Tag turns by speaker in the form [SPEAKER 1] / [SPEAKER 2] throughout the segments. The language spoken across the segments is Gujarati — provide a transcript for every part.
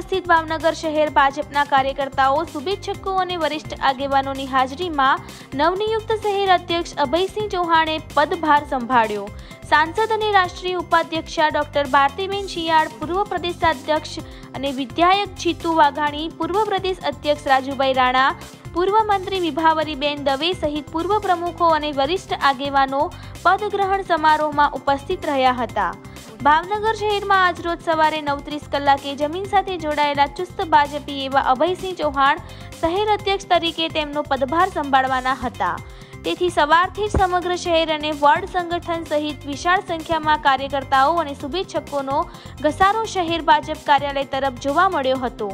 [SPEAKER 1] ઉપસ્થિત ભાવનગર શહેર ભાજપના કાર્યકર્તાઓ, શુભેચ્છકો અને વરિષ્ઠ આગેવાનોની હાજરીમાં નવનિયુક્ત શહેર અધ્યક્ષ અભયસિંહ ચૌહાણે પદભાર સંભાળ્યો. સાંસદ અને રાષ્ટ્રીય ઉપાધ્યક્ષા ડોક્ટર ભારતીબેન શિયાળ, પૂર્વ પ્રદેશાધ્યક્ષ અને વિધાયક જીતુ વાઘાણી, પૂર્વ પ્રદેશ અધ્યક્ષ રાજુભાઈ રાણા, પૂર્વ મંત્રી વિભાવરીબેન દવે સહિત પૂર્વ પ્રમુખો અને વરિષ્ઠ આગેવાનો પદગ્રહણ સમારોહમાં ઉપસ્થિત રહ્યા હતા. ભાવનગર શહેરમાં આજરોજ સવારે નવત્રીસ કલાકે જમીન સાથે જોડાયેલા ચુસ્ત ભાજપી એવા અભયસિંહ ચૌહાણ શહેર અધ્યક્ષ તરીકે તેમનો પદભાર સંભાળવાના હતા. તેથી સવારથી જ સમગ્ર શહેર અને વોર્ડ સંગઠન સહિત વિશાળ સંખ્યામાં કાર્યકર્તાઓ અને શુભેચ્છકોનો ઘસારો શહેર ભાજપ કાર્યાલય તરફ જોવા મળ્યો હતો.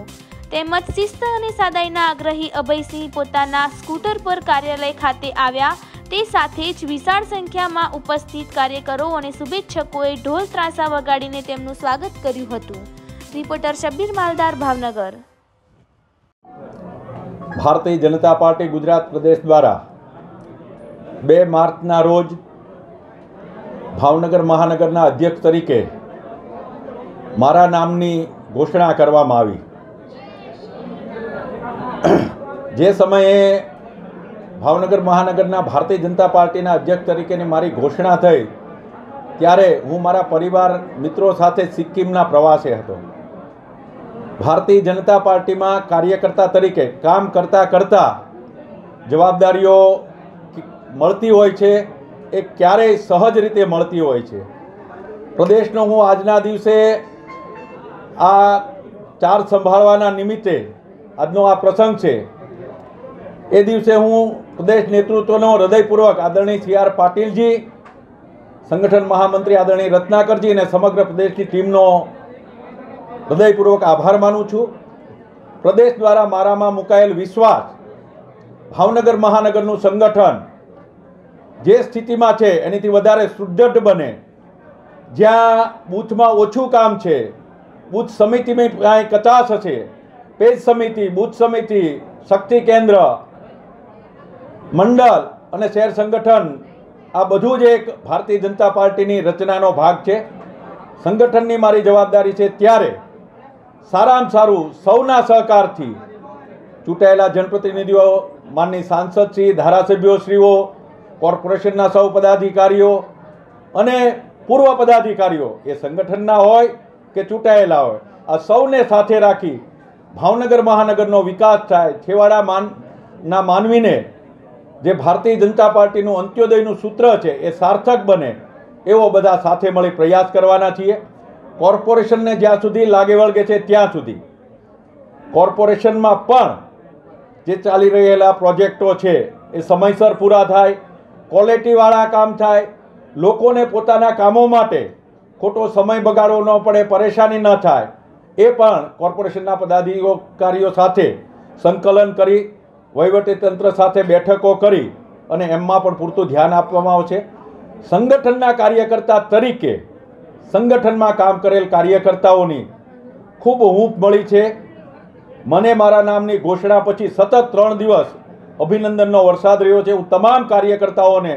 [SPEAKER 1] તેમજ શિસ્ત અને સાદાઈના આગ્રહી અભયસિંહ પોતાના સ્કૂટર પર કાર્યાલય ખાતે આવ્યા તે સાથે જ વિશાળ સંખ્યામાં ઉપસ્થિત કાર્યકરો અને શુભેચ્છકોએ ઢોલ ત્રાસા વગાડીને તેમનું સ્વાગત કર્યું હતું. રિપોર્ટર શબ્બીર માલદાર, ભાવનગર.
[SPEAKER 2] ભારતીય જનતા પાર્ટી ગુજરાત પ્રદેશ દ્વારા બે માર્ચના રોજ ભાવનગર મહાનગરના અધ્યક્ષ તરીકે મારા નામની ઘોષણા કરવામાં આવી. જે સમયે ભાવનગર મહાનગરના ભારતીય જનતા પાર્ટીના અધ્યક્ષ તરીકેની મારી ઘોષણા થઈ ત્યારે હું મારા પરિવાર મિત્રો સાથે સિક્કિમના પ્રવાસે હતો. ભારતીય જનતા પાર્ટીમાં કાર્યકર્તા તરીકે કામ કરતાં કરતાં જવાબદારીઓ મળતી હોય છે, એ ક્યારેય સહજ રીતે મળતી હોય છે. પ્રદેશનો હું આજના દિવસે આ ચાર સંભાળવાના નિમિત્તે આજનો આ પ્રસંગ છે. એ દિવસે હું પ્રદેશ નેતૃત્વનો હૃદયપૂર્વક આદરણીય સી આર પાટીલજી, સંગઠન મહામંત્રી આદરણીય રત્નાકરજી અને સમગ્ર પ્રદેશની ટીમનો હૃદયપૂર્વક આભાર માનું છું. પ્રદેશ દ્વારા મારામાં મુકાયેલ વિશ્વાસ, ભાવનગર મહાનગરનું સંગઠન જે સ્થિતિમાં છે એનીથી વધારે સુદ્રઢ બને. જ્યાં બૂથમાં ઓછું કામ છે, બૂથ સમિતિમાં કાંઈ કચાશ હશે. પેજ સમિતિ, બૂથ સમિતિ, શક્તિ કેન્દ્ર મંડળ અને શહેર સંગઠન આ બધું જ એક ભારતીય જનતા પાર્ટીની રચનાનો ભાગ છે. સંગઠનની મારી જવાબદારી છે ત્યારે સારામાં સારું સૌના સહકારથી ચૂંટાયેલા જનપ્રતિનિધિઓ માનની સાંસદશ્રી ધારાસભ્યોશ્રીઓ કોર્પોરેશનના સૌ પદાધિકારીઓ અને પૂર્વ પદાધિકારીઓ, એ સંગઠનના હોય કે ચૂંટાયેલા હોય, આ સૌને સાથે રાખી ભાવનગર મહાનગરનો વિકાસ થાય છેવાડા માનના માનવીને જે ભારતીય જનતા પાર્ટીનું અંત્યોદયનું સૂત્ર છે, એ સાર્થક બને એવો બધા સાથે મળી પ્રયાસ કરવાના છીએ. કોર્પોરેશનને જ્યાં સુધી લાગે વળગે છે ત્યાં સુધી. કોર્પોરેશનમાં પણ જે ચાલી રહેલા પ્રોજેક્ટો છે, એ સમયસર પૂરા થાય, ક્વોલિટીવાળા કામ થાય, લોકોને પોતાના કામો માટે ખોટો સમય બગાડવો ન પડે, પરેશાની ન થાય, એ પણ કોર્પોરેશનના પદાધિકારીઓ સાથે સંકલન કરી વહીવટીતંત્ર સાથે બેઠકો કરી અને એમાં પણ પૂરતું ધ્યાન આપવામાં આવશે. સંગઠનના કાર્યકર્તા તરીકે સંગઠનમાં કામ કરેલ કાર્યકર્તાઓની ખૂબ હૂંફ મળી છે. મને મારા નામની ઘોષણા પછી સતત ત્રણ દિવસ અભિનંદનનો વરસાદ રહ્યો છે. હું તમામ કાર્યકર્તાઓને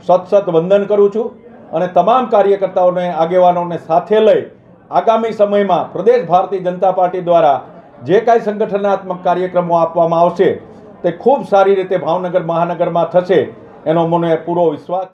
[SPEAKER 2] સત સત વંદન કરું છું અને તમામ કાર્યકર્તાઓને, આગેવાનોને સાથે લઈ આગામી સમયમાં પ્રદેશ ભારતીય જનતા પાર્ટી દ્વારા જે કાંઈ સંગઠનાત્મક કાર્યક્રમો આપવામાં આવશે તે ખૂબ સારી રીતે ભાવનગર મહાનગરમાં થશે એનો મને પૂરો વિશ્વાસ